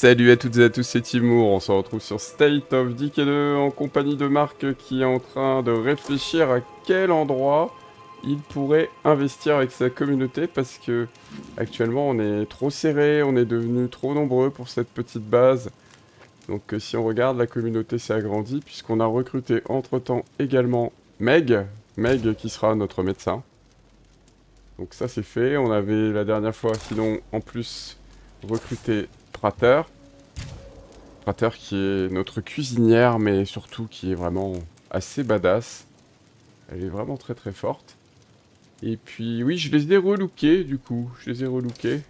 Salut à toutes et à tous, c'est Timur. On se retrouve sur State of Decay 2 en compagnie de Marc qui est en train de réfléchir à quel endroit il pourrait investir avec sa communauté parce que actuellement on est trop serré, on est devenu trop nombreux pour cette petite base. Donc euh, si on regarde, la communauté s'est agrandie puisqu'on a recruté entre-temps également Meg, Meg qui sera notre médecin. Donc ça c'est fait, on avait la dernière fois sinon en plus recruté Prater. Prater qui est notre cuisinière, mais surtout qui est vraiment assez badass. Elle est vraiment très très forte. Et puis oui, je les ai relookés du coup. Je les ai relookés.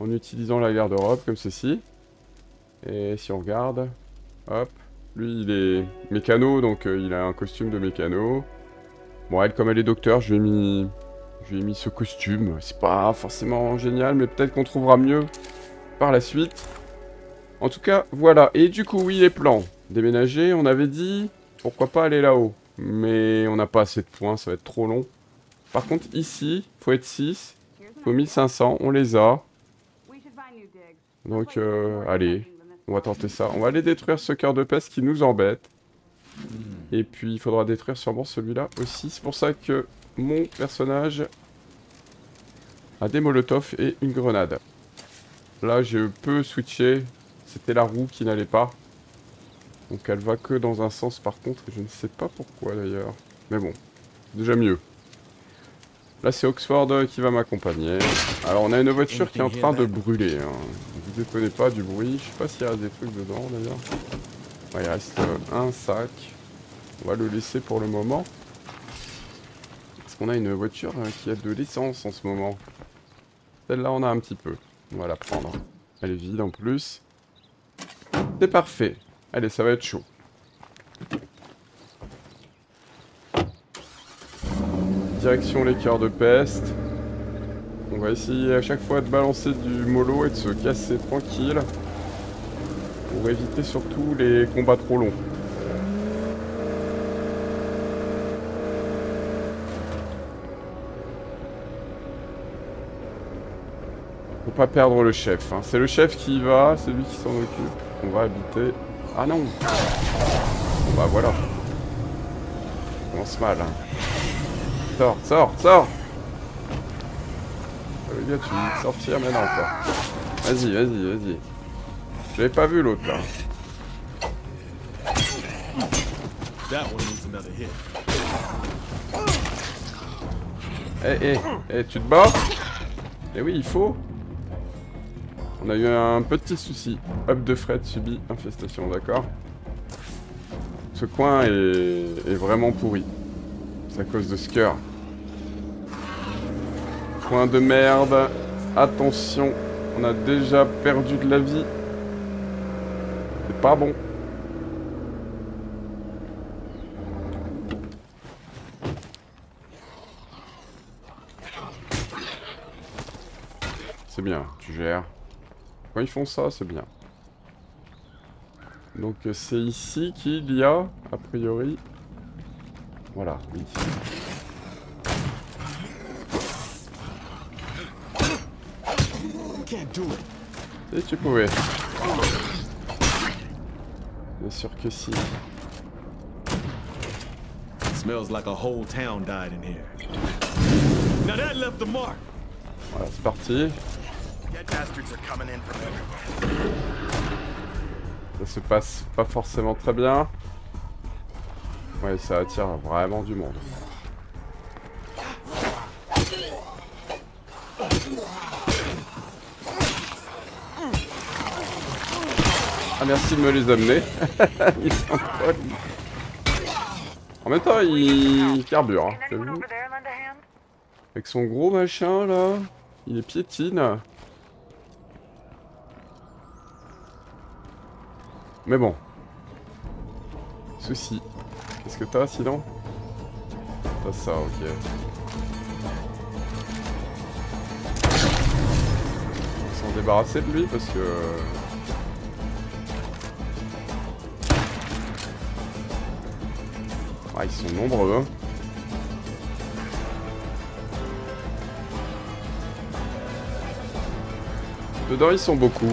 En utilisant la garde-robe comme ceci. Et si on regarde, hop. Lui il est mécano, donc euh, il a un costume de mécano. Bon elle comme elle est docteur, je lui ai mis, je lui ai mis ce costume. C'est pas forcément génial, mais peut-être qu'on trouvera mieux par la suite. En tout cas, voilà. Et du coup, oui, les plans. Déménager, on avait dit, pourquoi pas aller là-haut. Mais on n'a pas assez de points, ça va être trop long. Par contre, ici, faut être 6. Faut 1500, on les a. Donc, euh, allez, on va tenter ça. On va aller détruire ce cœur de peste qui nous embête. Et puis, il faudra détruire sûrement celui-là aussi. C'est pour ça que mon personnage a des molotovs et une grenade. Là, je peux switcher. C'était la roue qui n'allait pas. Donc elle va que dans un sens par contre. Je ne sais pas pourquoi d'ailleurs. Mais bon, déjà mieux. Là, c'est Oxford qui va m'accompagner. Alors, on a une voiture qui est en train de brûler. Hein. Vous détonnez pas du bruit. Je sais pas s'il y a des trucs dedans d'ailleurs. il reste euh, un sac. On va le laisser pour le moment. Parce qu'on a une voiture euh, qui a de l'essence en ce moment. Celle-là, on a un petit peu. On va la prendre. Elle est vide en plus. C'est parfait. Allez, ça va être chaud. Direction les cœurs de peste. On va essayer à chaque fois de balancer du mollo et de se casser tranquille. Pour éviter surtout les combats trop longs. Faut pas perdre le chef. Hein. C'est le chef qui y va, c'est lui qui s'en occupe. On va habiter... Ah non Bon bah voilà. On commence mal. Hein. Sors, sors, sors Ça veut dire tu veux sortir maintenant quoi. Vas-y, vas-y, vas-y. J'avais pas vu l'autre là. Eh, eh, eh, tu te bats? Eh oui, il faut on a eu un petit souci. Up de fret subit infestation, d'accord Ce coin est, vraiment pourri. C'est à cause de ce cœur. Coin de merde. Attention, on a déjà perdu de la vie. C'est pas bon. C'est bien, tu gères. Quand ils font ça, c'est bien. Donc euh, c'est ici qu'il y a, a priori... Voilà, oui. Et tu pouvais. Bien sûr que si. Smells like a whole town died in here. Now that left the mark. Voilà, c'est parti. Ça se passe pas forcément très bien. Ouais, ça attire vraiment du monde. Ah merci de me les amener. ils sont En même temps, il carbure. Hein, Avec son gros machin là, il est piétine. Mais bon. Souci. Qu'est-ce que t'as sinon T'as ça, ok. On s'en débarrasser de lui parce que... Ah, ils sont nombreux, hein. Dedans, ils sont beaucoup.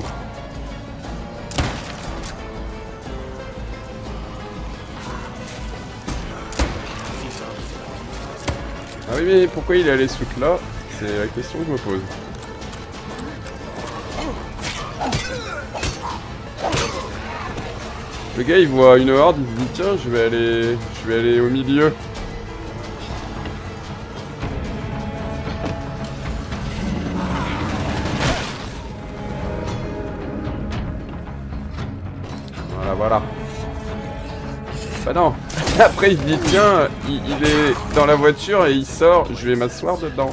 Oui, mais pourquoi il est allé sous là C'est la question que je me pose. Le gars il voit une horde, il se dit tiens je vais aller. Je vais aller au milieu. Voilà voilà. Bah non Après il se dit tiens il, il est dans la voiture et il sort, je vais m'asseoir dedans.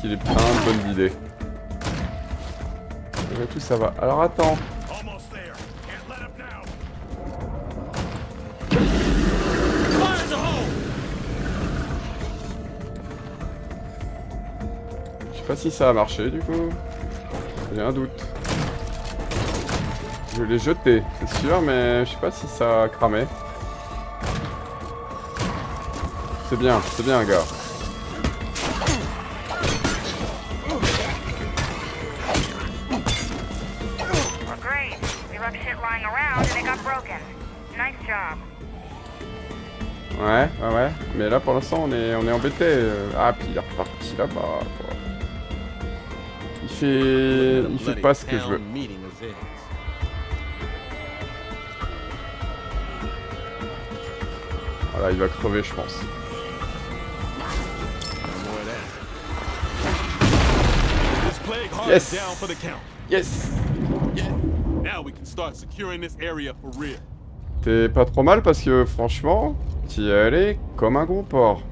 qu'il est plein de bonnes idées. Mais tout ça va. Alors attends. Je sais pas si ça a marché du coup. J'ai un doute. Je l'ai jeté, c'est sûr, mais je sais pas si ça a cramé. C'est bien, c'est bien, gars. Ouais, ouais, ouais. Mais là, pour l'instant, on est, on est embêté. Euh, ah, puis il est reparti là-bas, Il fait... Il fait pas ce que je veux. Voilà, il va crever, je pense. Yes! Yes! T'es pas trop mal parce que franchement, t'y es allé comme un gros porc.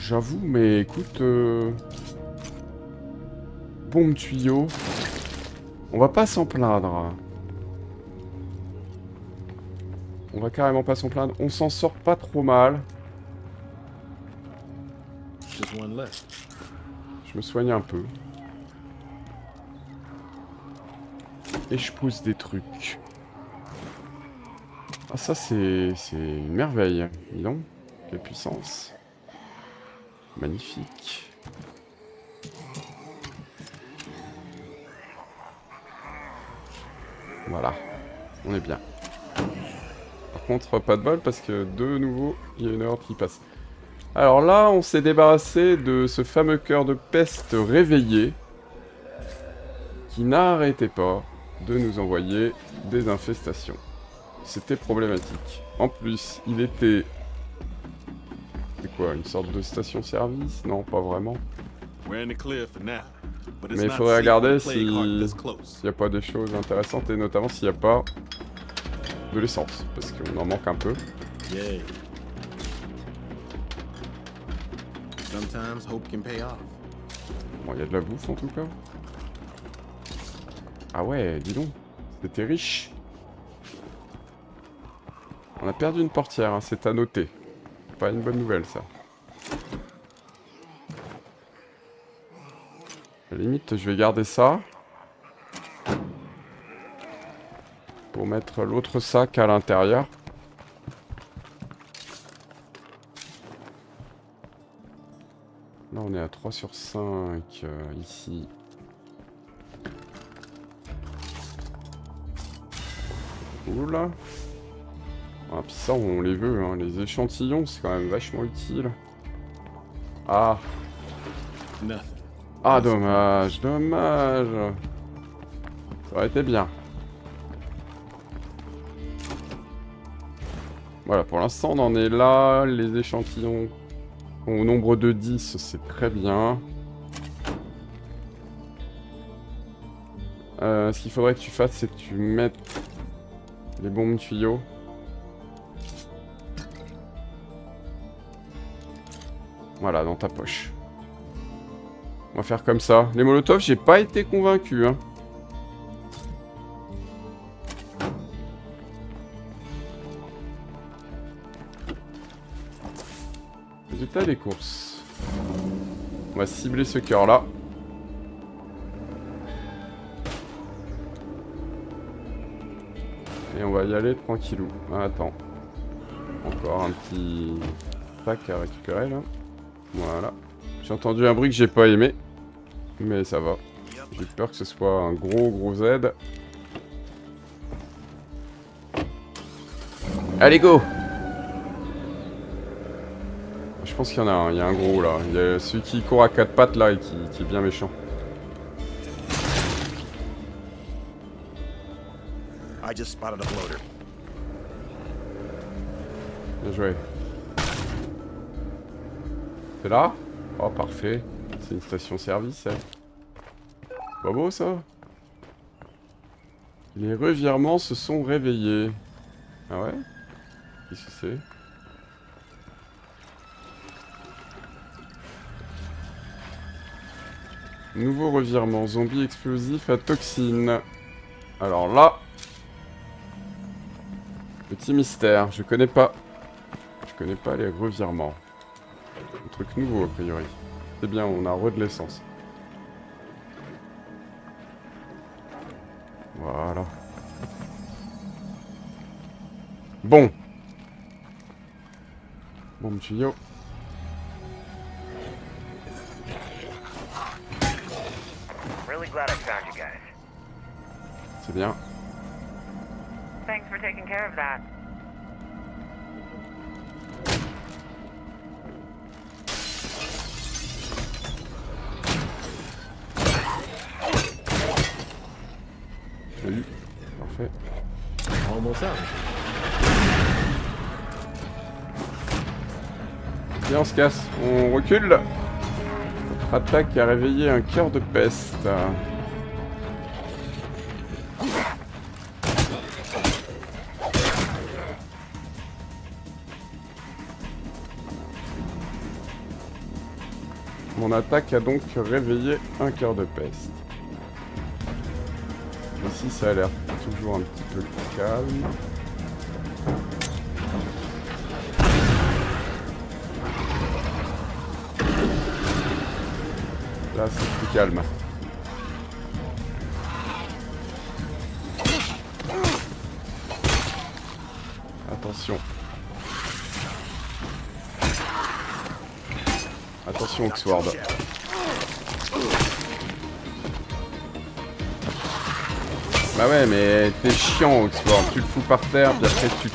J'avoue, mais écoute... Euh... Bombe tuyau. On va pas s'en plaindre. On va carrément pas s'en plaindre. On s'en sort pas trop mal. Je me soigne un peu. Et je pousse des trucs. Ah ça c'est une merveille. Dis donc, quelle puissance. Magnifique. Voilà, on est bien. Par contre, pas de bol parce que de nouveau, il y a une heure qui passe. Alors là, on s'est débarrassé de ce fameux cœur de peste réveillé qui n'arrêtait pas de nous envoyer des infestations. C'était problématique. En plus, il était... C'est quoi, une sorte de station-service? Non, pas vraiment. Mais il faudrait regarder s'il n'y a pas des choses intéressantes et notamment s'il n'y a pas de l'essence, parce qu'on en manque un peu. Bon, il y a de la bouffe en tout cas. Ah ouais, dis donc. C'était riche. On a perdu une portière, hein, c'est à noter. Pas une bonne nouvelle ça. Limite, je vais garder ça. Pour mettre l'autre sac à l'intérieur. Là, on est à 3 sur 5 euh, ici. Oula. Ah, puis ça, on les veut, hein. les échantillons, c'est quand même vachement utile. Ah. Ah, dommage, dommage. Ça aurait été bien. Voilà, pour l'instant, on en est là. Les échantillons au nombre de 10, c'est très bien. Euh, ce qu'il faudrait que tu fasses, c'est que tu mettes les bombes tuyaux. Voilà, dans ta poche. On va faire comme ça. Les molotovs, j'ai pas été convaincu. Hein. Résultat des courses. On va cibler ce cœur là. Et on va y aller tranquillou. Ah, attends. Encore un petit pack à récupérer là. Voilà. J'ai entendu un bruit que j'ai pas aimé. Mais ça va. J'ai peur que ce soit un gros gros Z. Allez go Je pense qu'il y en a un, il y a un gros là. Il y a celui qui court à quatre pattes là et qui, qui est bien méchant. Bien joué. C'est là? Oh parfait. C'est une station service elle. Pas beau ça Les revirements se sont réveillés. Ah ouais? Qu'est-ce que c'est? Nouveau revirement, zombie explosif à toxine. Alors là... Petit mystère, je connais pas. Je connais pas les revirements. Un truc nouveau a priori. C'est bien, on a re de l'essence. Voilà. Bon. Bon you guys. C'est bien. Thanks for taking care of that. On recule. Notre attaque a réveillé un cœur de peste. Mon attaque a donc réveillé un cœur de peste. Ici, ça a l'air toujours un petit peu calme. Attention. Attention, Oxford. Bah ouais, mais t'es chiant, Oxford. Tu le fous par terre, puis après tu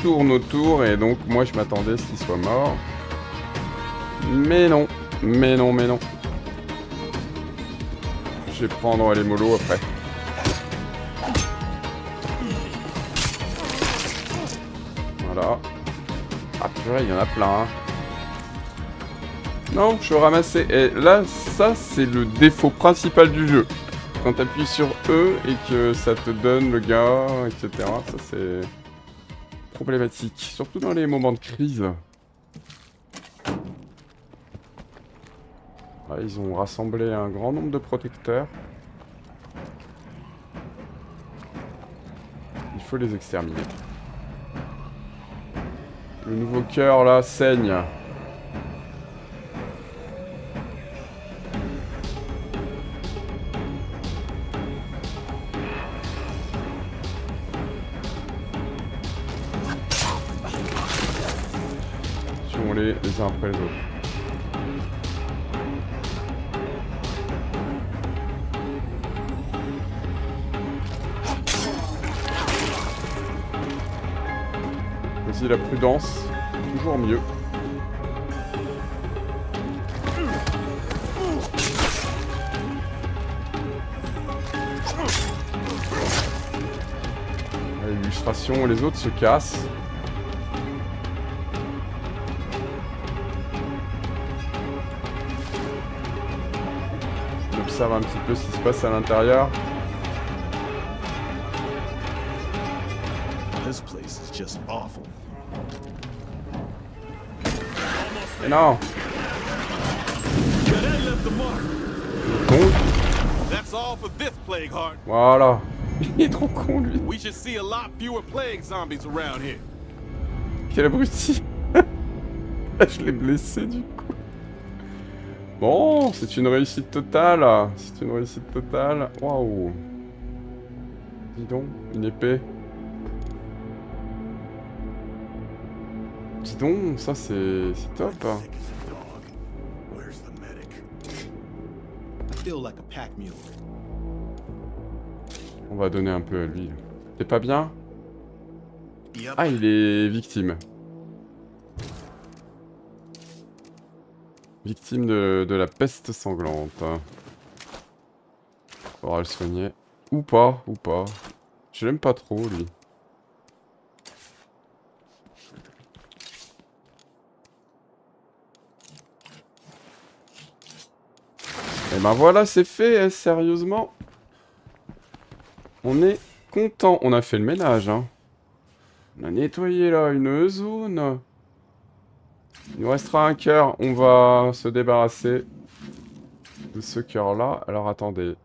tournes autour, et donc moi je m'attendais à ce qu'il soit mort. Mais non. Mais non, mais non. Je vais prendre les molos après. Voilà. Ah purée, il y en a plein. hein. Non, je ramassais. Et là, ça, c'est le défaut principal du jeu. Quand t'appuies sur E et que ça te donne le gars, etc. Ça, c'est problématique. Surtout dans les moments de crise. Ils ont rassemblé un grand nombre de protecteurs. Il faut les exterminer. Le nouveau cœur là saigne. La prudence, toujours mieux. L'illustration, les autres se cassent. J'observe un petit peu ce qui se passe à l'intérieur. This place is just awful. Non. Con That's all for this plague heart. Voilà Il est trop con lui We should see a lot fewer plague zombies around here. Quel abruti Je l'ai blessé du coup. Bon, c'est une réussite totale. C'est une réussite totale. Waouh. Dis donc, une épée. Donc, ça c'est top. On va donner un peu à lui. T'es pas bien? Ah, il est victime. Victime de, de la peste sanglante. Faudra le soigner. Ou pas, ou pas. Je l'aime pas trop, lui. Et ben voilà, c'est fait, hein, sérieusement. On est content. On a fait le ménage, hein. On a nettoyé là une zone. Il nous restera un cœur. On va se débarrasser de ce cœur-là. Alors attendez.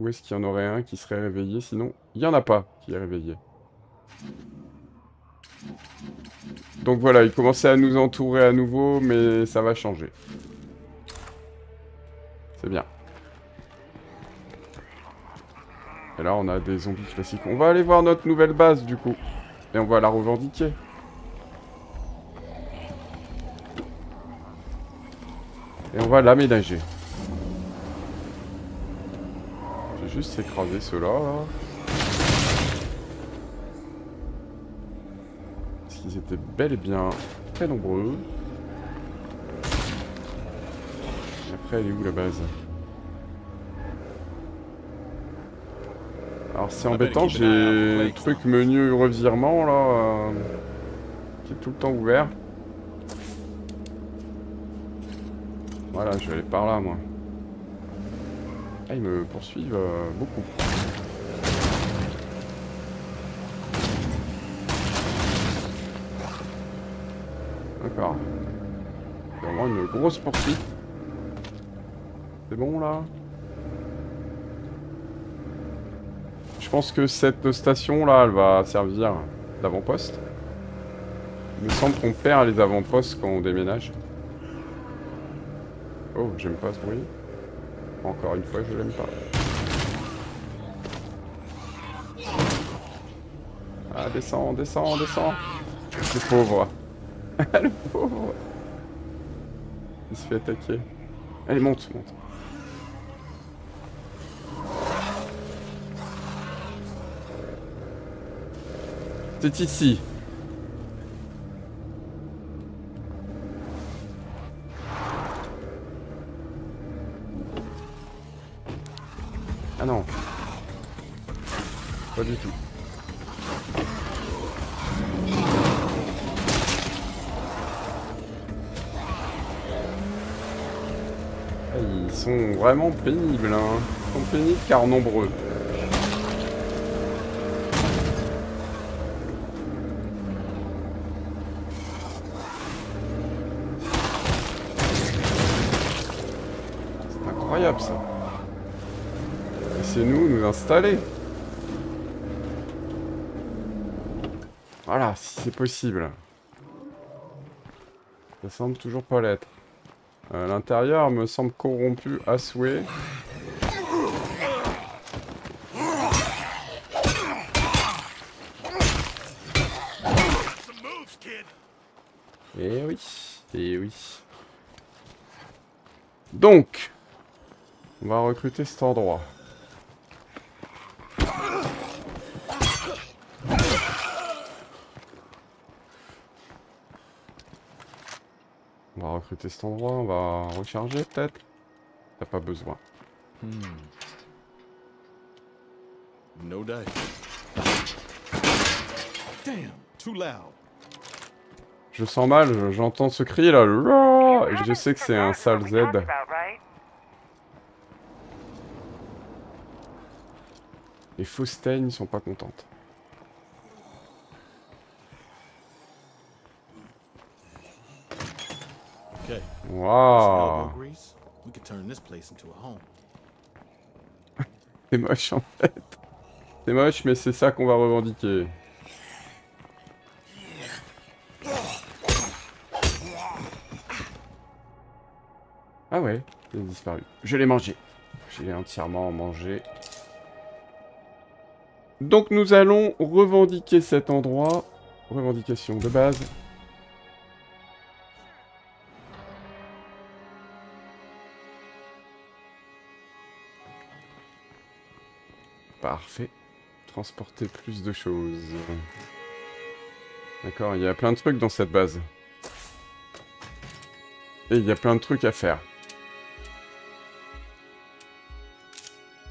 Où est-ce qu'il y en aurait un qui serait réveillé? Sinon, il n'y en a pas qui est réveillé. Donc voilà, il commençait à nous entourer à nouveau, mais ça va changer. C'est bien. Et là, on a des zombies classiques. On va aller voir notre nouvelle base, du coup. Et on va la revendiquer. Et on va l'aménager. J'ai juste écrasé ceux-là, là. Parce qu'ils étaient bel et bien très nombreux. Et après, elle est où la base Alors c'est embêtant, j'ai le truc menu revirement là, euh, qui est tout le temps ouvert. Voilà, je vais aller par là moi. Ah, ils me poursuivent euh, beaucoup. D'accord. C'est vraiment une grosse poursuite. C'est bon là? Je pense que cette station là, elle va servir d'avant-poste. Il me semble qu'on perd les avant-postes quand on déménage. Oh, j'aime pas ce bruit. Encore une fois, je l'aime pas. Ah, descend, descend, descend. Le pauvre. le pauvre. Il se fait attaquer. Allez, monte, monte. C'est ici. Ah non. Pas du tout. Ah, ils sont vraiment pénibles, hein. Ils sont pénibles car nombreux. C'est incroyable ça. Laissez-nous nous installer. Voilà, si c'est possible. Ça semble toujours pas l'être. Euh, L'intérieur me semble corrompu à souhait. Eh oui, eh oui. Donc, on va recruter cet endroit. Recruter cet endroit, on va recharger peut-être. T'as pas besoin. No dice. Damn, too loud. Je sens mal, je- j'entends ce cri là. le Et je sais que c'est un sale Z. Les Faustaigne sont pas contentes. Okay. Waouh Elbow grease. We could turn this place into a home. C'est moche en fait. C'est moche, mais c'est ça qu'on va revendiquer. Ah ouais, il a disparu. Je l'ai mangé. Je l'ai entièrement mangé. Donc nous allons revendiquer cet endroit. Revendication de base. Parfait. Transporter plus de choses. D'accord, il y a plein de trucs dans cette base. Et il y a plein de trucs à faire.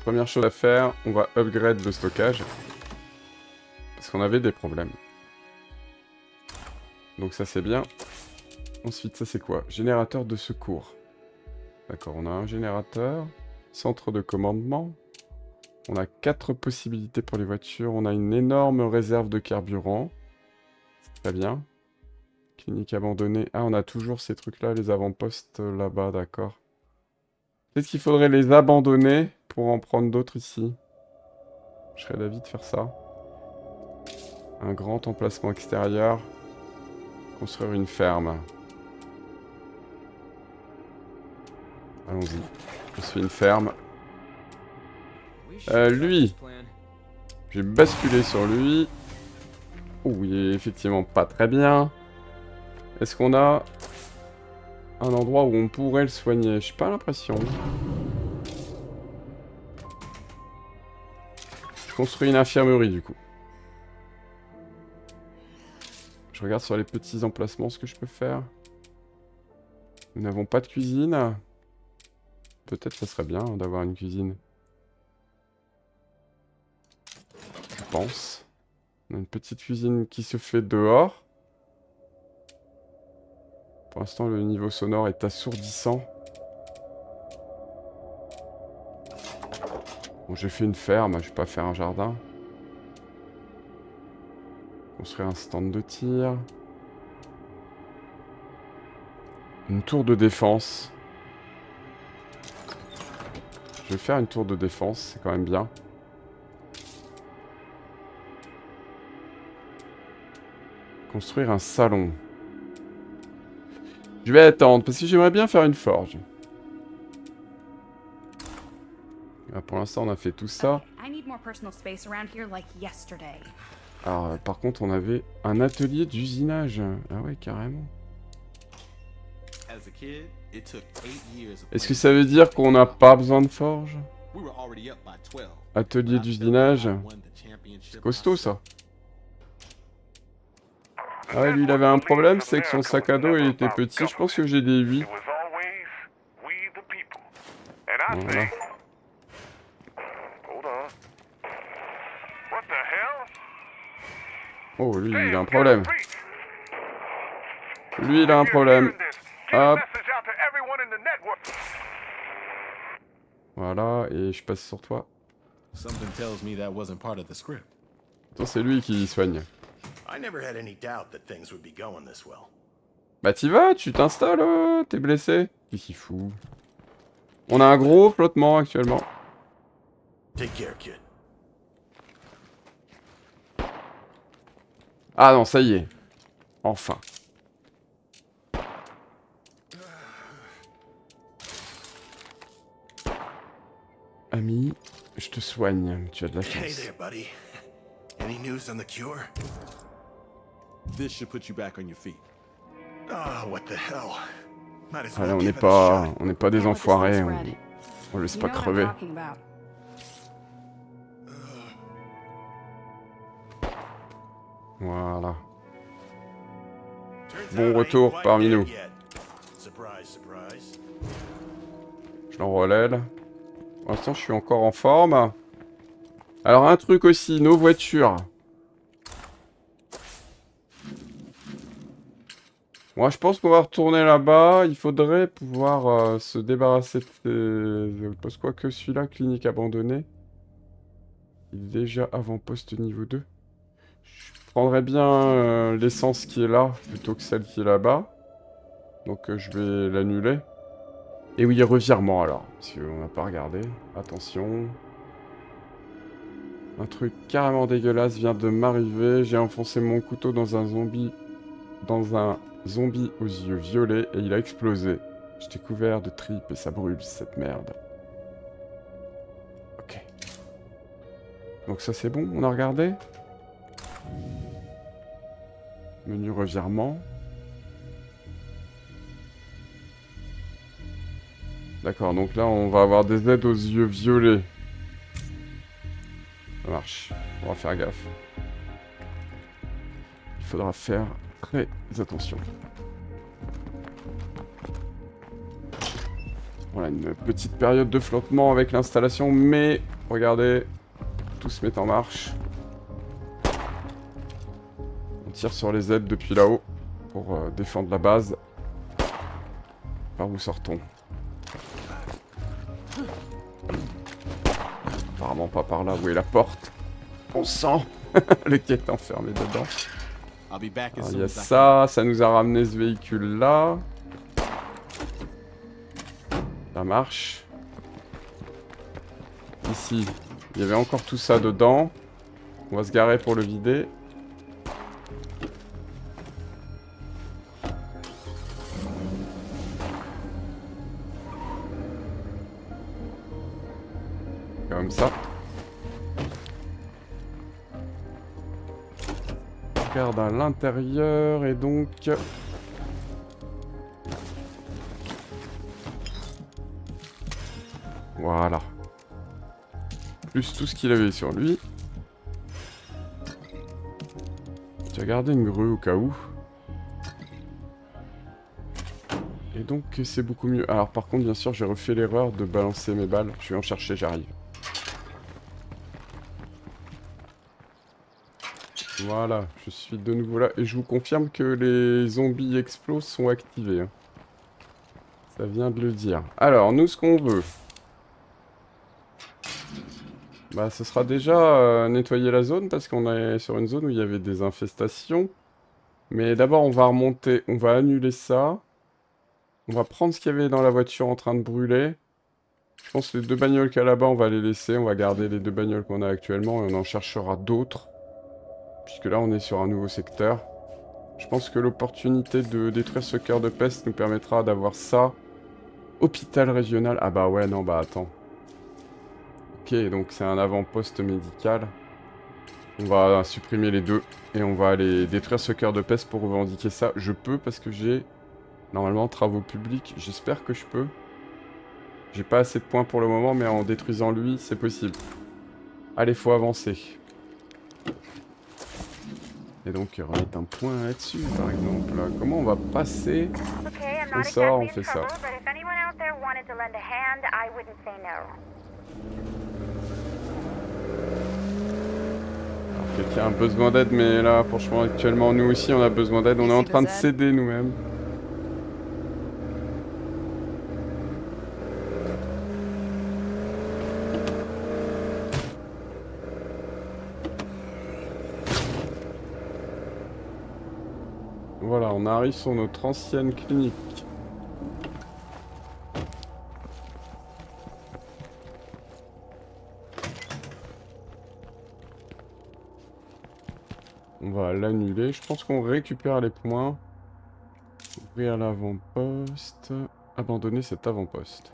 Première chose à faire, on va upgrade le stockage. Parce qu'on avait des problèmes. Donc ça c'est bien. Ensuite, ça c'est quoi? Générateur de secours. D'accord, on a un générateur. Centre de commandement. On a quatre possibilités pour les voitures. On a une énorme réserve de carburant. C'est très bien. Clinique abandonnée. Ah, on a toujours ces trucs-là, les avant-postes euh, là-bas, d'accord. Peut-être qu'il faudrait les abandonner pour en prendre d'autres ici. Je serais d'avis de faire ça. Un grand emplacement extérieur. Construire une ferme. Allons-y. Fait une ferme. Euh, lui. J'ai basculé sur lui. Oh, il est effectivement pas très bien. Est-ce qu'on a un endroit où on pourrait le soigner? J'ai pas l'impression. Je construis une infirmerie du coup. Je regarde sur les petits emplacements ce que je peux faire. Nous n'avons pas de cuisine. Peut-être ça serait bien hein, d'avoir une cuisine. Pense. Une petite cuisine qui se fait dehors. Pour l'instant, le niveau sonore est assourdissant. Bon, j'ai fait une ferme, je vais pas faire un jardin. Construire un stand de tir. Une tour de défense. Je vais faire une tour de défense, c'est quand même bien. Construire un salon. Je vais attendre, parce que j'aimerais bien faire une forge. Ah, pour l'instant, on a fait tout ça. Alors, euh, par contre, on avait un atelier d'usinage. Ah ouais, carrément. As a kid, it took eight years of Est-ce que ça veut dire qu'on n'a pas besoin de forge? We were already up by 12. Atelier d'usinage. C'est costaud, ça. Ah lui, il avait un problème, c'est que son sac à dos, il était petit. Je pense que j'ai des 8. It was always we the people. And I Voilà. Oh, lui, il a un problème. Lui, il a un problème. Hop. Voilà, et je passe sur toi. Something tells me that wasn't part of the script. Attends, c'est lui qui soigne. I never had any doubt that things would be going this well. Bah t'y vas, tu t'installes, euh, t'es blessé. Qu'est-ce qu'il fout? On a un gros flottement actuellement. Take care, kid. Ah non, ça y est. Enfin. Ami, je te soigne. Tu as de la Hey chance. there, buddy. Any news on the cure? This should put you back on your feet. Ah, what the hell? Ah on n'est pas, on n'est pas des enfoirés. On, on laisse pas crever. Voilà. Bon retour parmi nous. Je l'enrelève. Pour l'instant, je suis encore en forme. Alors, un truc aussi, nos voitures. Moi, je pense qu'on va retourner là-bas. Il faudrait pouvoir euh, se débarrasser de ces postes. Quoique celui-là, clinique abandonnée. Il est déjà avant-poste niveau 2. Je prendrais bien euh, l'essence qui est là, plutôt que celle qui est là-bas. Donc, euh, je vais l'annuler. Et oui, revirement alors, parce qu'on n'a pas regardé. Attention. Un truc carrément dégueulasse vient de m'arriver. J'ai enfoncé mon couteau dans un zombie. Dans un zombie aux yeux violets et il a explosé. J'étais couvert de tripes et ça brûle cette merde. Ok. Donc ça c'est bon, on a regardé Menu revirement. D'accord, donc là on va avoir des aides aux yeux violets. Ça marche. On va faire gaffe. Il faudra faire très attention. Voilà, une petite période de flottement avec l'installation, mais regardez, tout se met en marche. On tire sur les aides depuis là-haut pour euh, défendre la base. Par où sortons? Apparemment pas par là, où est la porte On sent le quête enfermé dedans. Alors, il y a ça, ça nous a ramené ce véhicule là. Ça marche. Ici, il y avait encore tout ça dedans. On va se garer pour le vider. Comme ça. À l'intérieur et donc... Voilà. Plus tout ce qu'il avait sur lui. As gardé une grue au cas où. Et donc c'est beaucoup mieux. Alors par contre bien sûr j'ai refait l'erreur de balancer mes balles. Je vais en chercher, j'arrive. Voilà, je suis de nouveau là et je vous confirme que les zombies explosent sont activés. hein. Ça vient de le dire. Alors, nous, ce qu'on veut... Bah, ce sera déjà euh, nettoyer la zone parce qu'on est sur une zone où il y avait des infestations. Mais d'abord, on va remonter, on va annuler ça. On va prendre ce qu'il y avait dans la voiture en train de brûler. Je pense que les deux bagnoles qu'il y a là-bas, on va les laisser. On va garder les deux bagnoles qu'on a actuellement et on en cherchera d'autres. Puisque là, on est sur un nouveau secteur. Je pense que l'opportunité de détruire ce cœur de peste nous permettra d'avoir ça. Hôpital régional. Ah bah ouais, non, bah attends. Ok, donc c'est un avant-poste médical. On va supprimer les deux. Et on va aller détruire ce cœur de peste pour revendiquer ça. Je peux parce que j'ai... Normalement, travaux publics. J'espère que je peux. J'ai pas assez de points pour le moment, mais en détruisant lui, c'est possible. Allez, faut avancer. Et donc, remettre un point là-dessus, par exemple. Comment on va passer On not sort, on exactly in fait ça. trouble, but if anyone out there wanted to lend a hand, I wouldn't say no. Alors, Quelqu'un a besoin d'aide, mais là, franchement, actuellement, nous aussi, on a besoin d'aide. On est en train de céder nous-mêmes. Voilà, on sur notre ancienne clinique. On va l'annuler. Je pense qu'on récupère les points. Ouvrir l'avant-poste. Abandonner cet avant-poste.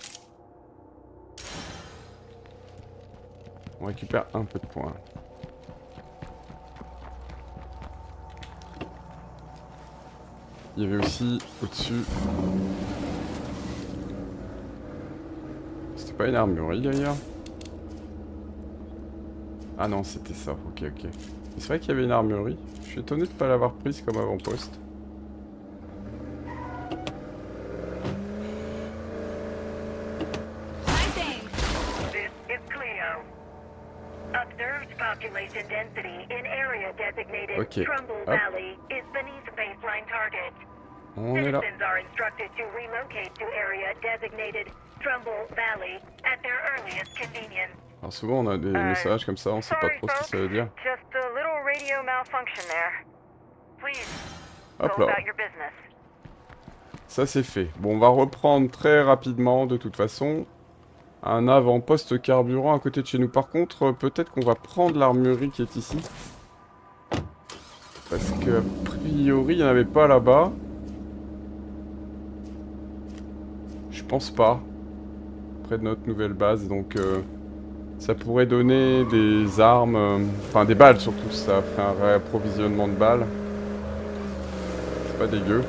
On récupère un peu de points. Il y avait aussi au-dessus. C'était pas une armurerie d'ailleurs Ah non, c'était ça. Ok, ok. C'est vrai qu'il y avait une armurerie. Je suis étonné de ne pas l'avoir prise comme avant-poste. This their earliest convenience. Alors souvent on a des Euh, messages comme ça, on sait pas trop ce que ça veut dire. Hop là. Ça c'est fait. Bon, on va reprendre très rapidement de toute façon. Un avant-poste carburant à côté de chez nous. Par contre, peut-être qu'on va prendre l'armurerie qui est ici. Parce que, a priori, il n'y en avait pas là-bas. Je pense pas. Près de notre nouvelle base, donc euh, ça pourrait donner des armes, euh, enfin des balles surtout, ça ferait un réapprovisionnement de balles. C'est pas dégueu.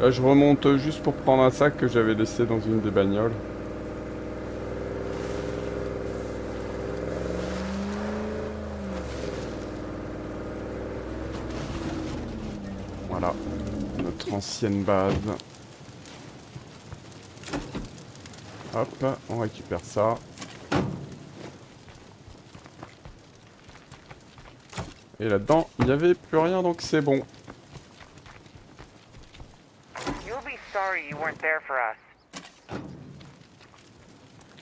Là je remonte juste pour prendre un sac que j'avais laissé dans une des bagnoles. Voilà, notre ancienne base. Hop, on récupère ça. Et là-dedans, il n'y avait plus rien, donc c'est bon. You'll be sorry you weren't there for us.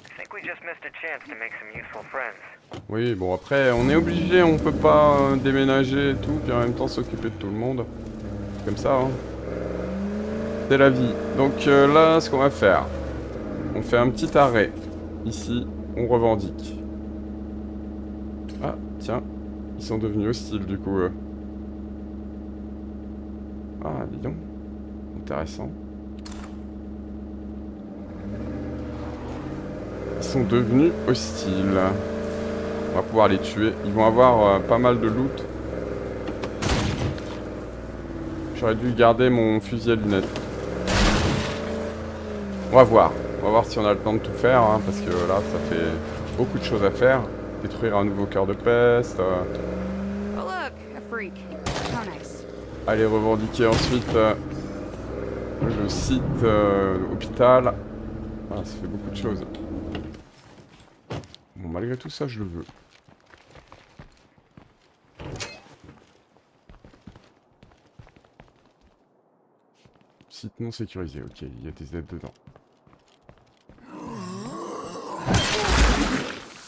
I think we just missed a chance to make some useful friends. Oui, bon après, on est obligé, on peut pas euh, déménager et tout, puis en même temps s'occuper de tout le monde. Comme ça, hein. C'est la vie. Donc euh, là, ce qu'on va faire, on fait un petit arrêt. Ici, on revendique. Ah, tiens, ils sont devenus hostiles du coup. Ah, dis donc. Intéressant. Ils sont devenus hostiles. On va pouvoir les tuer. Ils vont avoir euh, pas mal de loot. J'aurais dû garder mon fusil à lunettes. On va voir. On va voir si on a le temps de tout faire. hein, parce que là, ça fait beaucoup de choses à faire. Détruire un nouveau cœur de peste. euh, Oh nice. aller revendiquer ensuite euh, le site euh, hôpital. Voilà, ça fait beaucoup de choses. Bon, malgré tout ça, je le veux. Site non sécurisé, ok, il y a des aides dedans.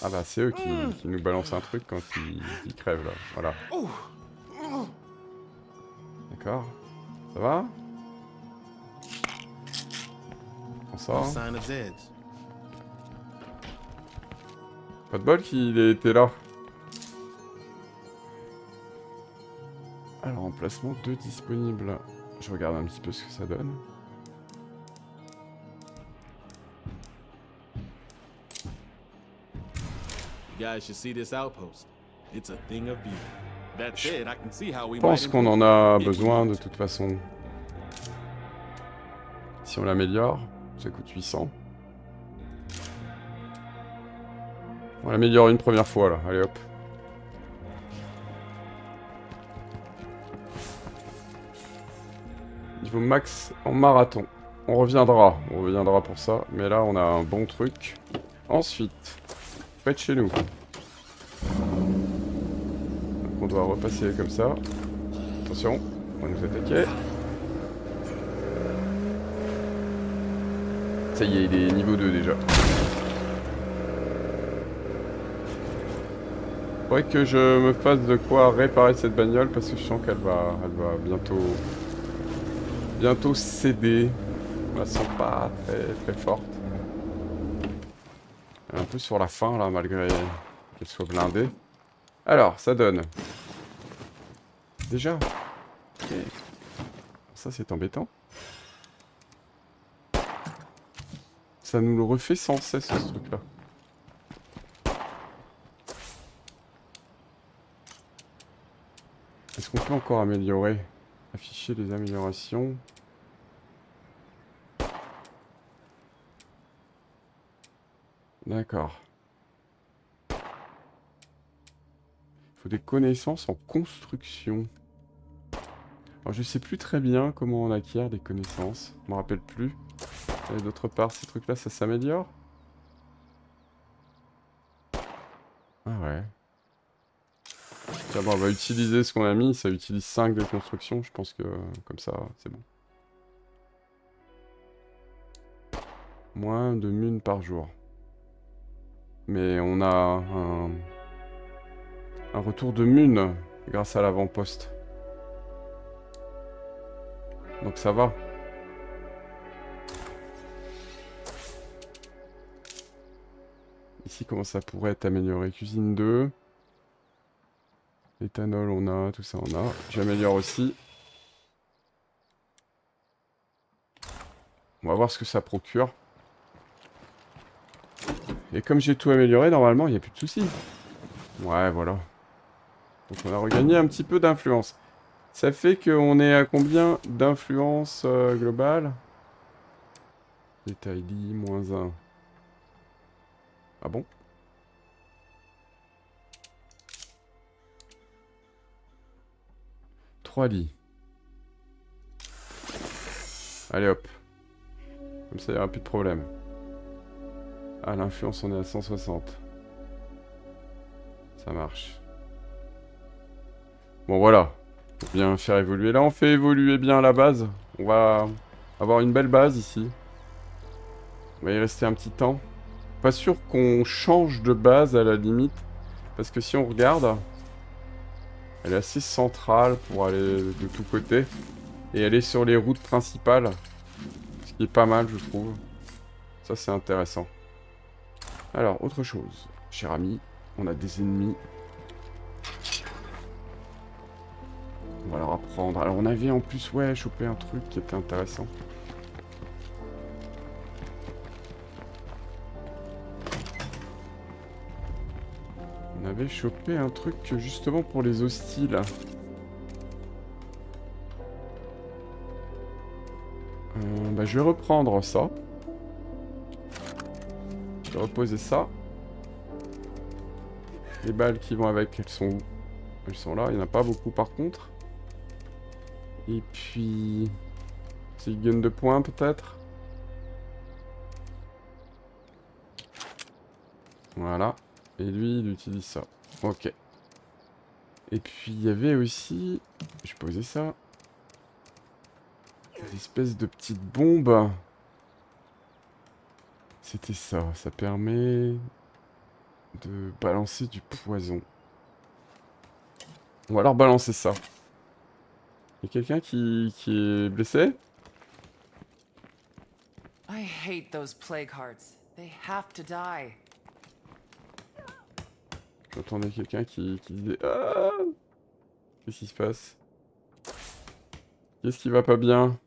Ah bah c'est eux qui, qui nous balancent un truc quand ils, ils crèvent là, voilà. D'accord. Ça va? On sort. Zeds. Pas de bol qu'il ait été là. Alors, emplacement 2 disponible. Je regarde un petit peu ce que ça donne. Guys should see this outpost. It's a thing of beauty. That said, I can see how we Je pense qu'on en a besoin de toute façon. Si on l'améliore, ça coûte 800. On l'améliore une première fois là, allez hop. Niveau max en marathon. On reviendra, on reviendra pour ça. Mais là on a un bon truc. Ensuite, près de chez nous. Donc on doit repasser comme ça. Attention, on va nous attaquer. Ça y est, il est niveau 2 déjà. Faudrait que je me fasse de quoi réparer cette bagnole parce que je sens qu'elle va, elle va bientôt, bientôt céder. Je la sens pas très, très forte. Sur la fin là malgré qu'elle soit blindée. Alors, ça donne. Déjà. Ça c'est embêtant. Ça nous le refait sans cesse ce truc là. Est-ce qu'on peut encore améliorer Afficher les améliorations? D'accord. Il faut des connaissances en construction. Alors je sais plus très bien comment on acquiert des connaissances. Je me rappelle plus. Et d'autre part, ces trucs-là, ça s'améliore? Ah ouais. Tiens, on va utiliser ce qu'on a mis. Ça utilise 5 de construction. Je pense que comme ça, c'est bon. Moins de munes par jour. Mais on a un, retour de munes grâce à l'avant-poste. Donc ça va. Ici, comment ça pourrait être amélioré? Cuisine 2. Éthanol, on a. Tout ça, on a. J'améliore aussi. On va voir ce que ça procure. Et comme j'ai tout amélioré, normalement, il n'y a plus de soucis. Ouais, voilà. Donc on a regagné un petit peu d'influence. Ça fait qu'on est à combien d'influence euh, globale? Détail lit, moins 1. Ah bon? Trois lits. Allez hop. Comme ça, il n'y aura plus de problème. Ah, l'influence, on est à 160. Ça marche. Bon, voilà. Faut bien faire évoluer. Là, on fait évoluer bien la base. On va avoir une belle base ici. On va y rester un petit temps. Pas sûr qu'on change de base à la limite. Parce que si on regarde... Elle est assez centrale pour aller de tous côtés. Et elle est sur les routes principales. Ce qui est pas mal, je trouve. Ça, c'est intéressant. Alors, autre chose. Cher ami, on a des ennemis. On va leur apprendre. Alors, on avait en plus, ouais, chopé un truc qui était intéressant. On avait chopé un truc justement pour les hostiles. Euh, bah, je vais reprendre ça. Je vais reposer ça. Les balles qui vont avec, elles sont où? Elles sont là, il n'y en a pas beaucoup par contre. Et puis... C'est gun de poing peut-être? Voilà. Et lui, il utilise ça. Ok. Et puis, il y avait aussi... Je posais ça. Des espèces de petites bombes. C'était ça. Ça permet de balancer du poison. On va leur balancer ça. Il y a quelqu'un qui, qui est blessé? I hate those plague hearts. They have to die. J'entendais quelqu'un qui, qui disait Ah Qu'est-ce qui se passe? Qu'est-ce qui va pas bien?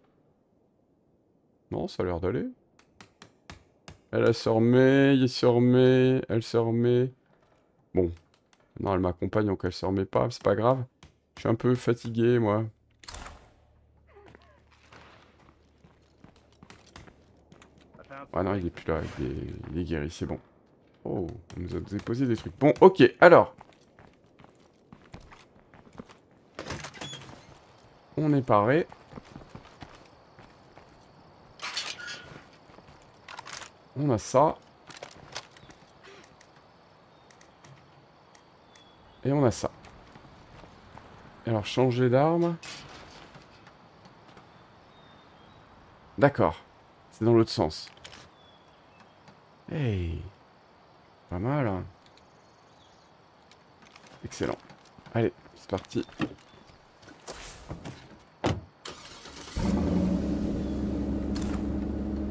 Non, ça a l'air d'aller. Elle, elle se remet, il se remet, elle se remet. Bon. Non, elle m'accompagne, donc elle se remet pas, c'est pas grave. Je suis un peu fatigué, moi. Ah non, il est plus là, il est, guéri, c'est bon. Oh, on nous a déposé des trucs. Bon, ok, alors. On est paré. On a ça. Et on a ça. Alors, changer d'arme. D'accord. C'est dans l'autre sens. Hey. Pas mal. hein. Excellent. Allez, c'est parti.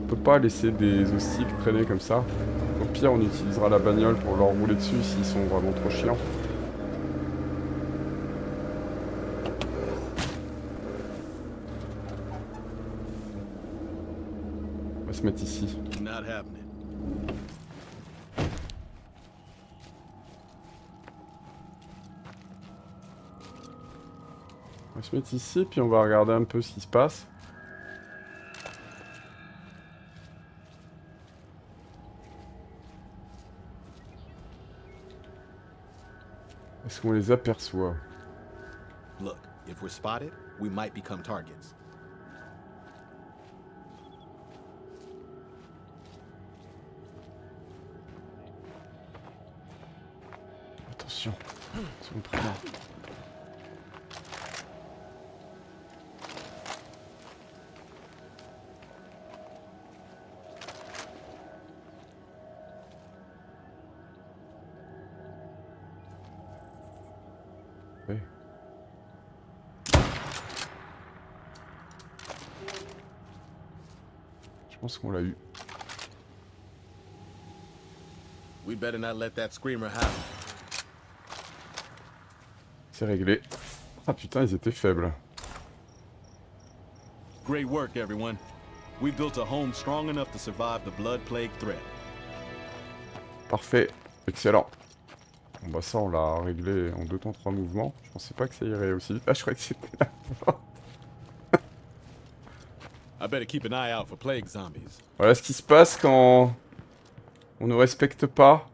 On peut pas laisser des hostiles traîner comme ça. Au pire, on utilisera la bagnole pour leur rouler dessus s'ils sont vraiment trop chiants. On va se mettre ici. On va se mettre ici, puis on va regarder un peu ce qui se passe. Est-ce qu'on les aperçoit Look, if we're spotted, we might become targets. Attention, ils sont pense qu'on l'a eu. We better not let that screamer happen. C'est réglé. Ah putain, ils étaient faibles. Great work, everyone. We built a home strong enough to survive the blood plague threat. Parfait. Excellent. Bon bah ça, on l'a réglé en deux temps, trois mouvements. Je pensais pas que ça irait aussi vite. Ah, je croyais que c'était là. I better keep an eye out for plague zombies. Voilà ce qui se passe quand on ne respecte pas.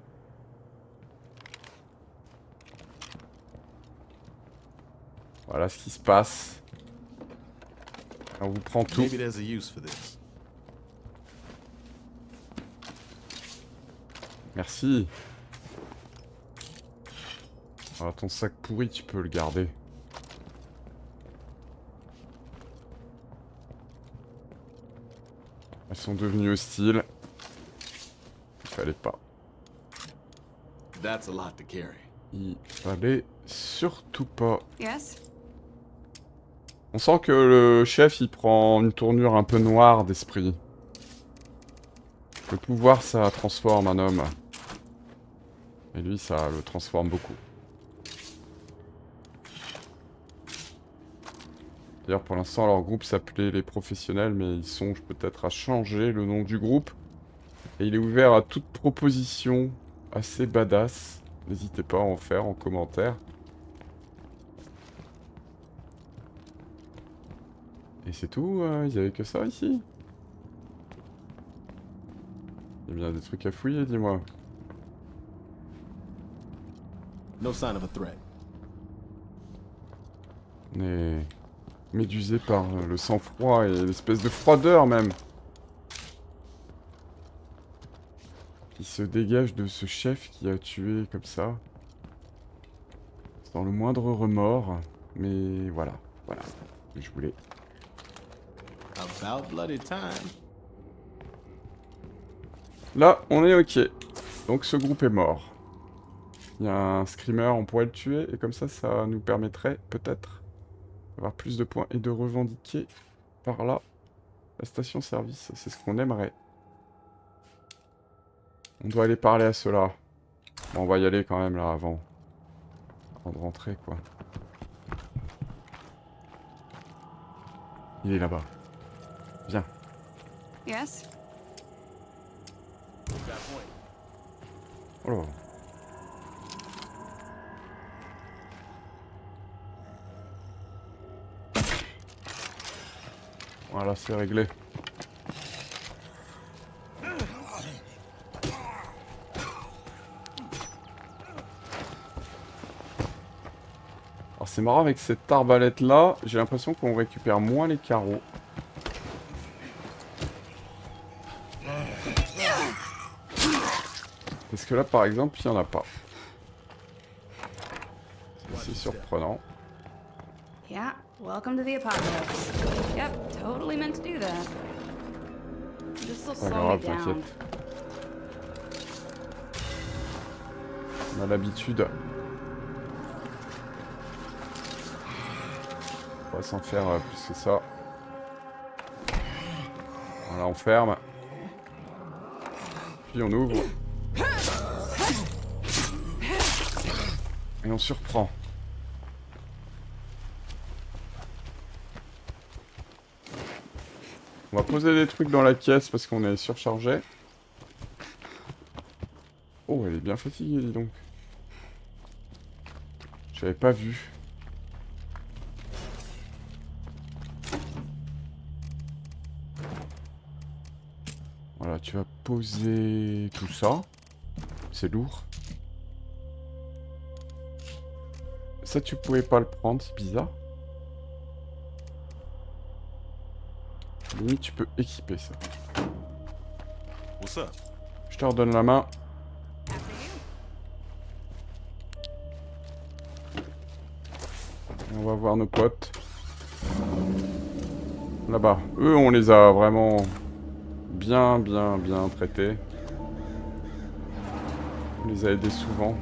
Voilà ce qui se passe. On vous prend tout. Maybe there's a use for this. Merci. Ah, ton sac pourri, tu peux le garder. Sont devenues hostiles. Il fallait pas. That's a lot to carry. Il fallait surtout pas. Yes? On sent que le chef, il prend une tournure un peu noire d'esprit. Le pouvoir, ça transforme un homme. Et lui, ça le transforme beaucoup. D'ailleurs, pour l'instant, leur groupe s'appelait les professionnels, mais ils songent peut-être à changer le nom du groupe. Et il est ouvert à toute proposition assez badass. N'hésitez pas à en faire en commentaire. Et c'est tout euh, Il y avait que ça ici? Il y a bien des trucs à fouiller, dis-moi. No sign of a threat. Est médusé par euh, le sang-froid et l'espèce de froideur même. Qui se dégage de ce chef qui a tué comme ça. Sans le moindre remords. Mais voilà, voilà. Je voulais. About bloody time. Là, on est ok. Donc ce groupe est mort. Il y a un screamer, on pourrait le tuer, et comme ça, ça nous permettrait peut-être d'avoir plus de points et de revendiquer par là la station-service. C'est ce qu'on aimerait. On doit aller parler à ceux-là. Bon, on va y aller quand même là avant. Avant de rentrer, quoi. Il est là-bas. Viens. Yes? Oh là. Voilà, c'est réglé. Alors c'est marrant avec cette arbalète là, j'ai l'impression qu'on récupère moins les carreaux. Parce que là par exemple, il n'y en a pas. C'est surprenant. Welcome to the apocalypse. Yep, totally meant to do that. This'll Pas slow me grave, down. On a l'habitude. On va s'en faire euh, plus que ça. Voilà, on ferme. Puis on ouvre. Et on surprend. On va poser des trucs dans la caisse parce qu'on est surchargé. Oh, elle est bien fatiguée, dis donc. J'avais pas vu. Voilà, tu vas poser tout ça. C'est lourd. Ça, tu pouvais pas le prendre, c'est bizarre. Limite, tu peux équiper ça. What's up? Je te redonne la main. Et on va voir nos potes. Là-bas. Eux, on les a vraiment bien, bien, bien traités. On les a aidés souvent.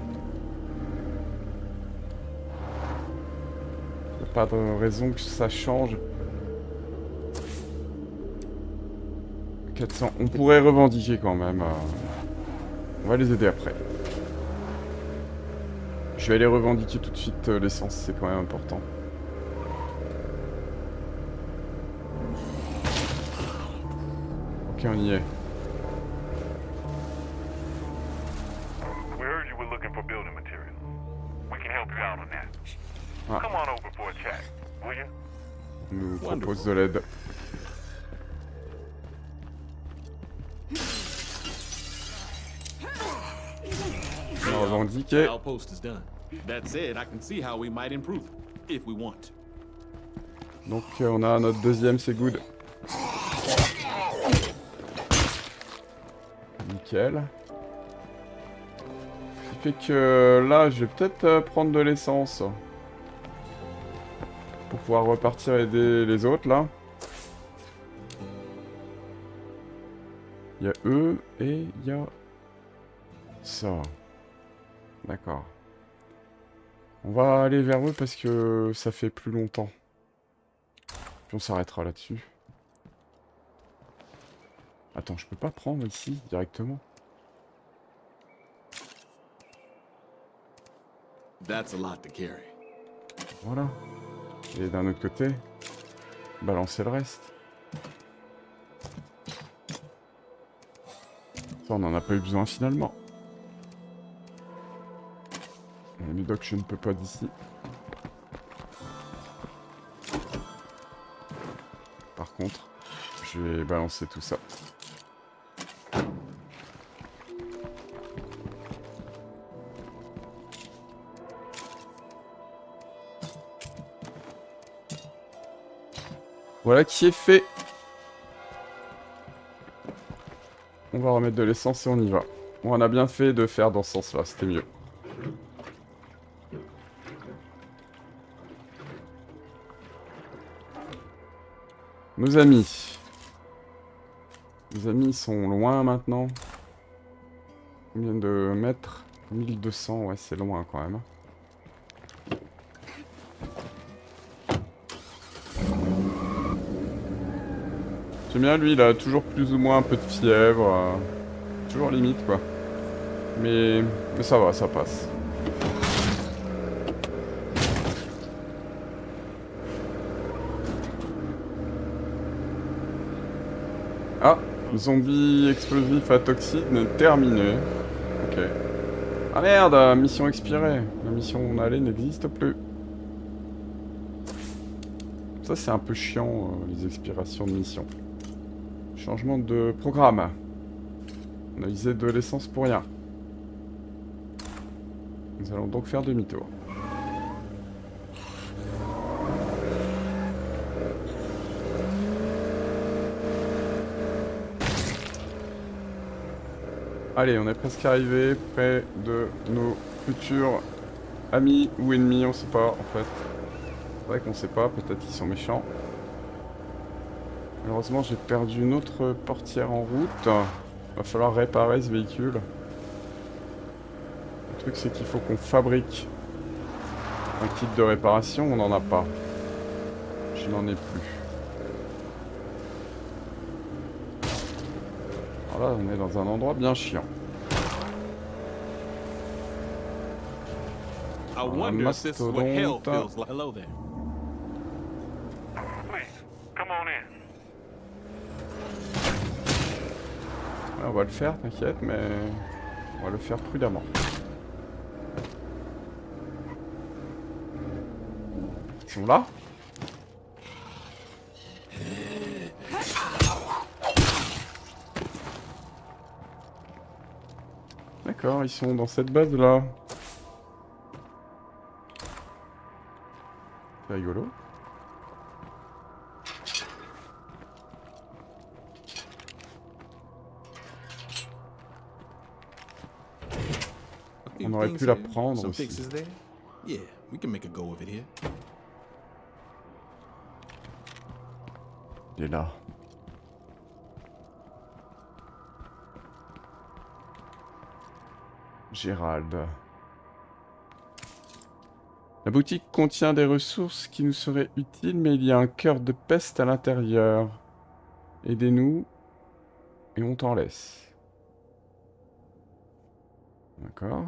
Il n'y a pas de raison que ça change. 400. On pourrait revendiquer quand même. euh, On va les aider après. Je vais aller revendiquer tout de suite euh, l'essence, c'est quand même important. Ok, on y est. Ah. Come on over for a chat, will you? On nous propose de l'aide. On va revendiquer. Outpost is done. That said, I can see how we might improve it, if we want to. Donc euh, on a notre deuxième, c'est good. Nickel. Ce qui fait que là, je vais peut-être euh, prendre de l'essence. Pour pouvoir repartir aider les autres, là. Il y a eux et il y a ça. D'accord. On va aller vers eux parce que ça fait plus longtemps. Puis on s'arrêtera là-dessus. Attends, je peux pas prendre ici directement That's a lot to carry. Voilà. Et d'un autre côté, balancer le reste. Ça, on n'en a pas eu besoin finalement. Le Médoc, je ne peux pas d'ici. Par contre, je vais balancer tout ça. Voilà qui est fait. On va remettre de l'essence et on y va. On a bien fait de faire dans ce sens-là, c'était mieux. Nos amis. Nos amis sont loin maintenant. Combien de mètres? 1200, ouais c'est loin quand même. J'aime bien lui, il a toujours plus ou moins un peu de fièvre. euh, toujours limite quoi. Mais, mais ça va, ça passe. Ah, zombie explosif à toxine terminé. Ok. Ah merde, mission expirée. La mission où on allait n'existe plus. Ça c'est un peu chiant, euh, les expirations de mission. Changement de programme. On a usé de l'essence pour rien. Nous allons donc faire demi-tour. Allez, on est presque arrivé près de nos futurs amis ou ennemis, on sait pas en fait. C'est vrai qu'on sait pas, peut-être qu'ils sont méchants. Malheureusement, j'ai perdu une autre portière en route. Va falloir réparer ce véhicule. Le truc, c'est qu'il faut qu'on fabrique un kit de réparation. On n'en a pas. Je n'en ai plus. Alors là, on est dans un endroit bien chiant. Wonder if this is what hell mastodonte. feels like. Hello there. Please, come on in. On va le faire, t'inquiète, mais on va le faire prudemment. Ils sont là? D'accord, ils sont dans cette base là. Rigolo. On aurait pu la prendre aussi. Yeah, we can make a go of it here. Il est là. Gérald. La boutique contient des ressources qui nous seraient utiles, mais il y a un cœur de peste à l'intérieur. Aidez-nous et on t'en laisse. D'accord.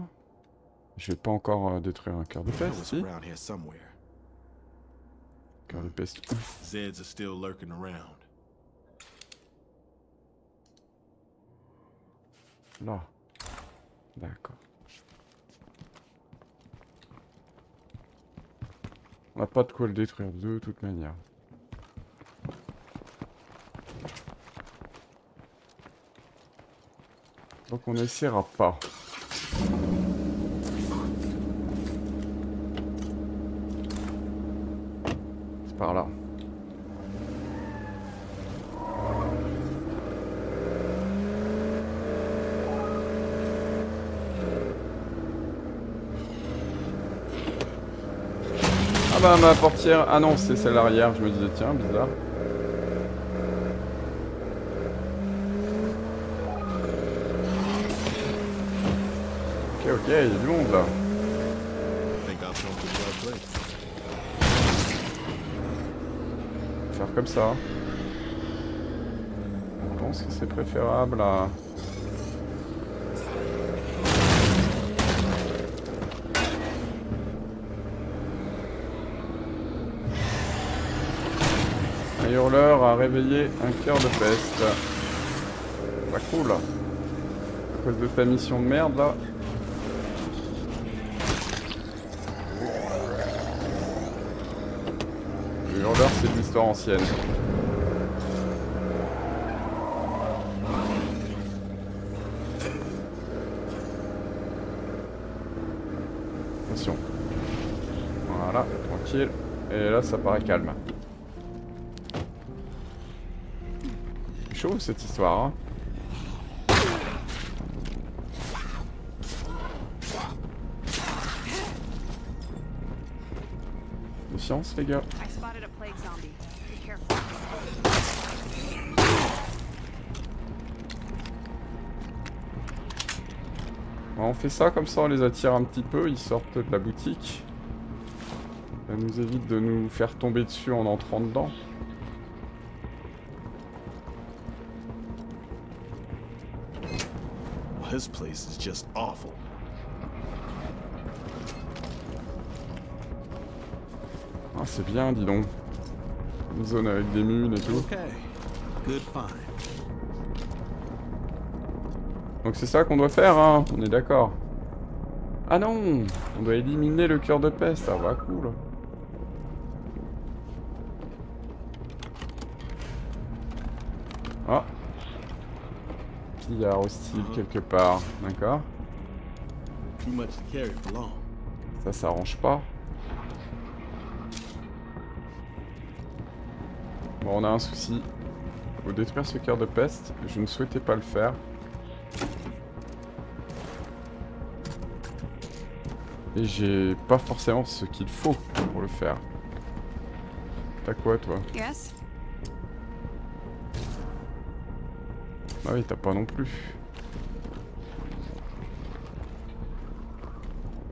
Je vais pas encore euh, détruire un cœur de peste, si. Cœur de peste. Zeds are still lurking around. Là. D'accord. On n'a pas de quoi le détruire de toute manière. Donc on n'essaiera pas. C'est par là. Bah ma portière... Ah non, c'est celle arrière, je me disais, tiens, bizarre. Ok, ok, il y a du monde là. Faire comme ça. Je pense que c'est préférable à... Un hurleur a réveillé un cœur de peste. Pas cool. À cause de ta mission de merde là. Le hurleur c'est de l'histoire ancienne. Attention. Voilà, tranquille. Et là ça paraît calme. Chaud cette histoire. Hein. Les gars. On fait ça comme ça, on les attire un petit peu, ils sortent de la boutique. Ça nous évite de nous faire tomber dessus en entrant dedans. Place is just awful. Ah c'est bien dis donc. Une zone avec des mules et tout. Okay. Good find. Donc c'est ça qu'on doit faire hein, on est d'accord. Ah non On doit éliminer le cœur de peste, ça va cool. Hostile quelque part, d'accord Too much to carry for long. Ça s'arrange pas. Bon, on a un souci. Faut détruire ce cœur de peste. Je ne souhaitais pas le faire. Et j'ai pas forcément ce qu'il faut pour le faire. T'as quoi, toi? Yes? Ah oui, t'as pas non plus.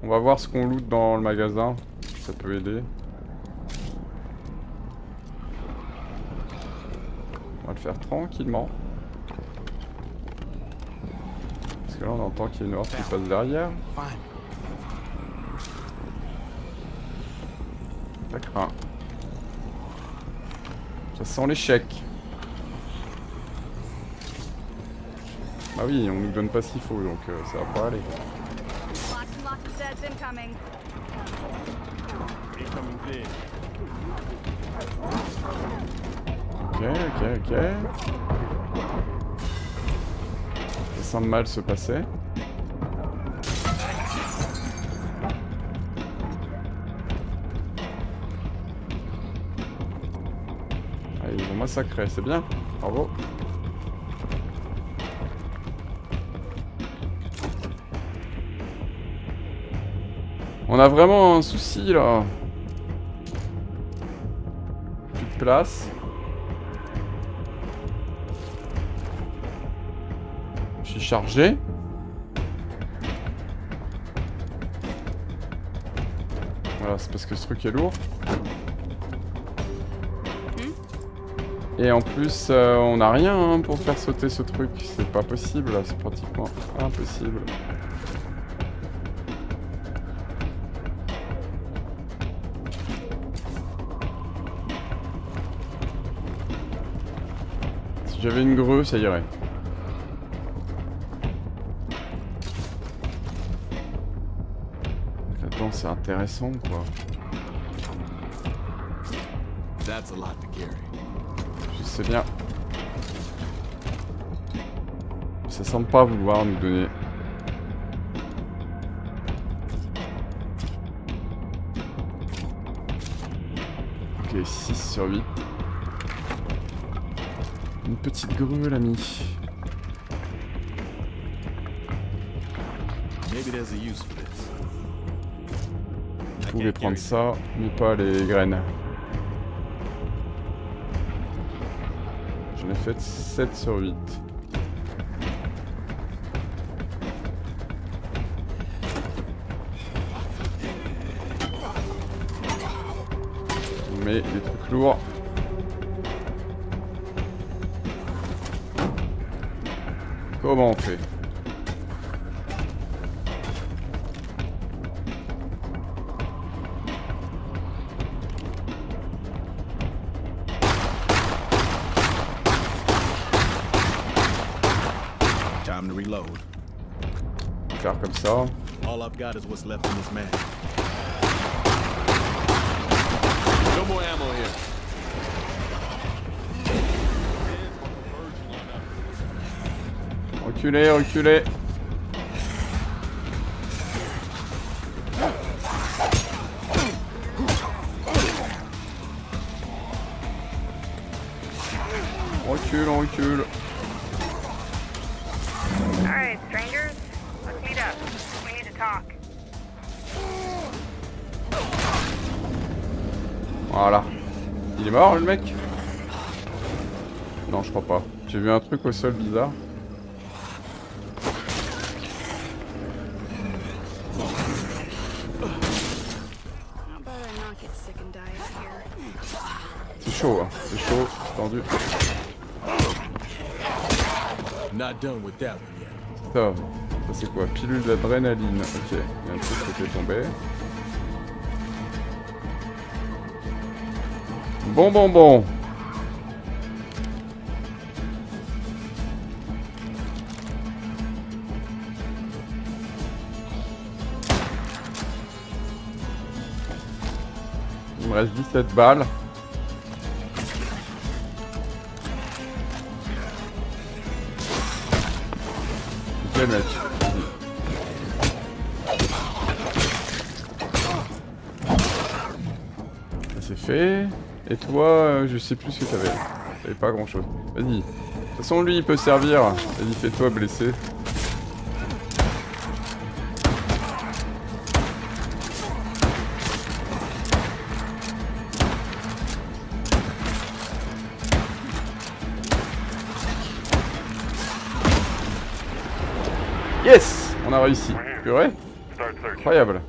On va voir ce qu'on loot dans le magasin. Ça peut aider. On va le faire tranquillement. Parce que là on entend qu'il y a une horde qui passe derrière. Ça craint. Ça sent l'échec. Oui, on nous donne pas ce qu'il faut donc euh, ça va pas aller. Ok, ok, ok. Ça semble mal se passer. Ah, ils vont massacrer, c'est bien. Bravo. On a vraiment un souci là. Plus de place. Je suis chargé. Voilà, c'est parce que ce truc est lourd. Et en plus, euh, on n'a rien hein, pour faire sauter ce truc. C'est pas possible, là, c'est pratiquement impossible. J'avais une grue, ça irait. Là-dedans, c'est intéressant, quoi. That's a lot to carry. Je sais bien. Ça semble pas vouloir nous donner. Ok, 6 sur 8. Une petite grue, l'ami. Maybe there's a use for this. I pouvais prendre ça, mais pas les graines. J'en ai fait 7 sur 8. Mais des trucs lourds. Time to reload. Faire comme ça. All I've got is what's left in this man. No more ammo here. Reculez, reculez. Recule, on recule. Mort le mec Non, je crois pas. J'ai vu un truc au sol bizarre. C'est chaud, hein. C'est chaud, c'est tendu. Not done with that one yet. Ça, ça c'est quoi? Pilule d'adrénaline. Ok, il y a un truc qui était tombé. Bon, bon, bon. Il me reste 17 balles. Euh, je sais plus ce que t'avais. T'avais pas grand chose. Vas-y. De toute façon lui il peut servir. Vas-y fais-toi blesser. Yes On a réussi. Purée. Incroyable.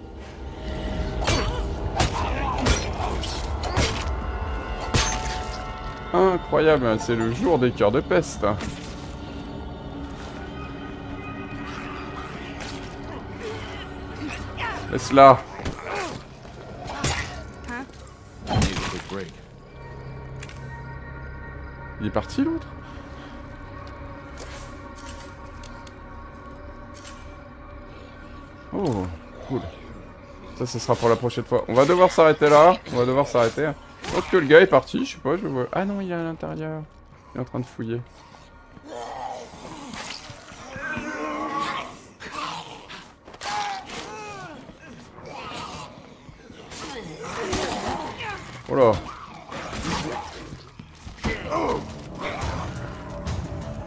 Incroyable, c'est le jour des cœurs de peste. Laisse-la. Il est parti l'autre? Oh, cool. Ça, ce sera pour la prochaine fois. On va devoir s'arrêter là. On va devoir s'arrêter. Je pense que le gars est parti, je sais pas, je vois. Ah non, il est à l'intérieur. Il est en train de fouiller. Oh là.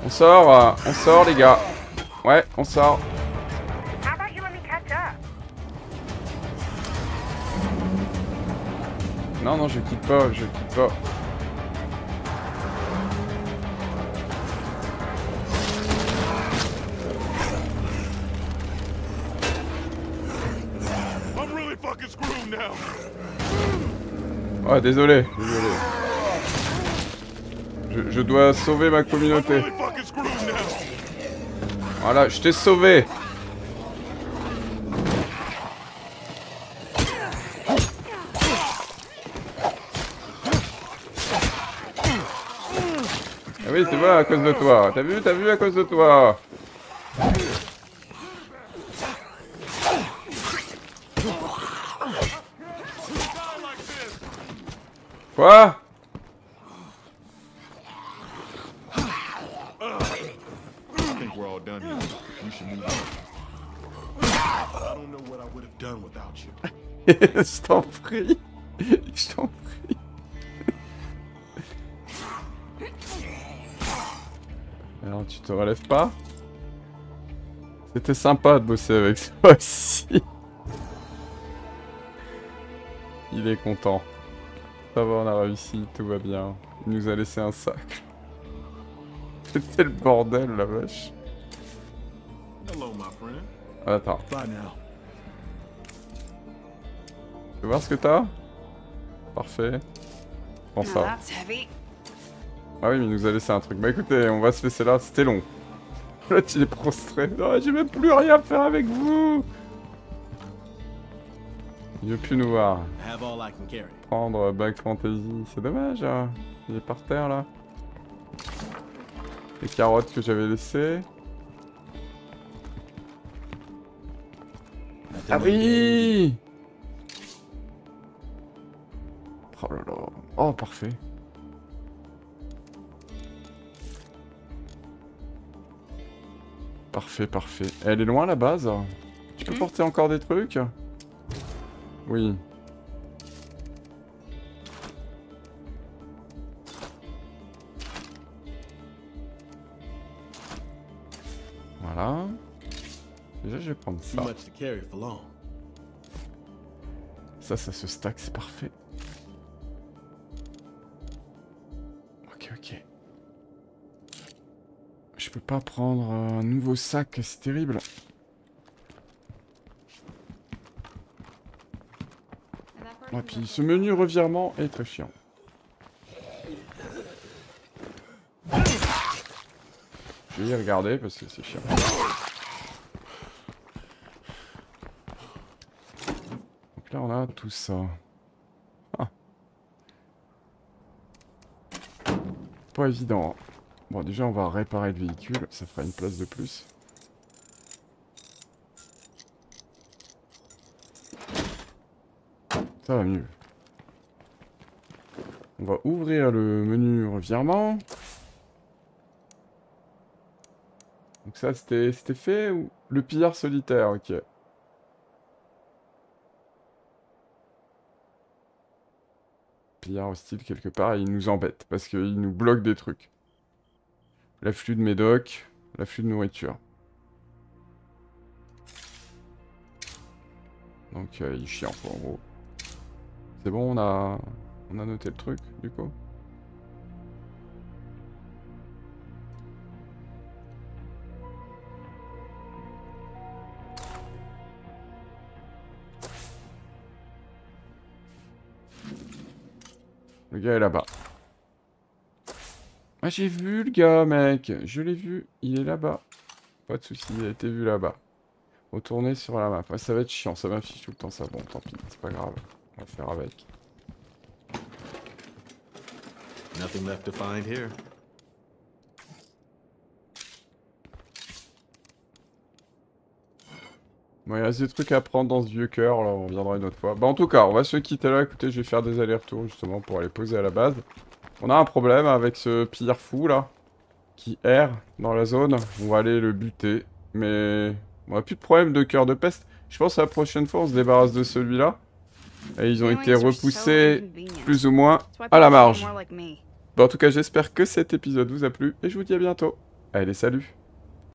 On sort, euh, on sort les gars. Ouais, on sort. Non, je quitte pas, je quitte pas. Ouais, désolé, désolé. Je, je dois sauver ma communauté. Voilà, je t'ai sauvé. Oui, tu vois, à cause de toi. T'as vu, t'as vu, à cause de toi. Quoi? I think we're all done here. You should move on. I don't know what I would have done without you. Je t'en prie. Je t'en prie. Alors, tu te relèves pas C'était sympa de bosser avec toi aussi. Il est content. Ça va, on a réussi, tout va bien. Il nous a laissé un sac. C'était le bordel, la vache. Hello, my friend. Attends, tu veux voir ce que t'as? Parfait. Prends ça. Ah oui, mais il nous a laissé un truc. Bah écoutez, on va se laisser là, c'était long. Là, il est prostré. Non, j'ai même plus rien à faire avec vous Il veut plus nous voir. I have all I can carry. Prendre Back Fantasy, c'est dommage. hein. Il est par terre là. Les carottes que j'avais laissées. Nothing Ah Oh là là. Oh, parfait. Parfait, parfait. Elle est loin la base Tu peux porter encore des trucs Oui. Voilà. Déjà, je vais prendre Too ça. much to carry for long. Ça, ça se stack, c'est parfait. Je peux pas prendre un nouveau sac, c'est terrible. Is puis ce menu revirement est très chiant. Je vais y regarder parce que c'est chiant. Donc là on a tout ça. Ah. Pas évident. hein. Bon déjà on va réparer le véhicule, ça fera une place de plus. Ça va mieux. On va ouvrir le menu revirement. Donc ça c'était fait ou le pillard solitaire, ok. Pillard hostile quelque part, il nous embête parce qu'il nous bloque des trucs. L'afflux de médoc, l'afflux de nourriture. Donc euh, il quoi en gros. C'est bon, on a on a noté le truc du coup. Le gars est là-bas. Ah j'ai vu le gars mec, je l'ai vu, il est là-bas. Pas de soucis, il a été vu là-bas. Retourner sur la map. Ouais, ça va être chiant, ça m'affiche tout le temps ça. Bon, tant pis, c'est pas grave. On va faire avec. Nothing left to find here. Bon, il reste des trucs à prendre dans ce vieux cœur, là, on reviendra une autre fois. Bah, en tout cas, on va se quitter là. Écoutez, je vais faire des allers-retours justement pour aller poser à la base. On a un problème avec ce pire fou là, qui erre dans la zone. On va aller le buter, mais on a plus de problème de cœur de peste. Je pense que la prochaine fois, on se débarrasse de celui-là. Et ils ont été repoussés plus ou moins à la marge. Bon, en tout cas, j'espère que cet épisode vous a plu et je vous dis à bientôt. Allez, salut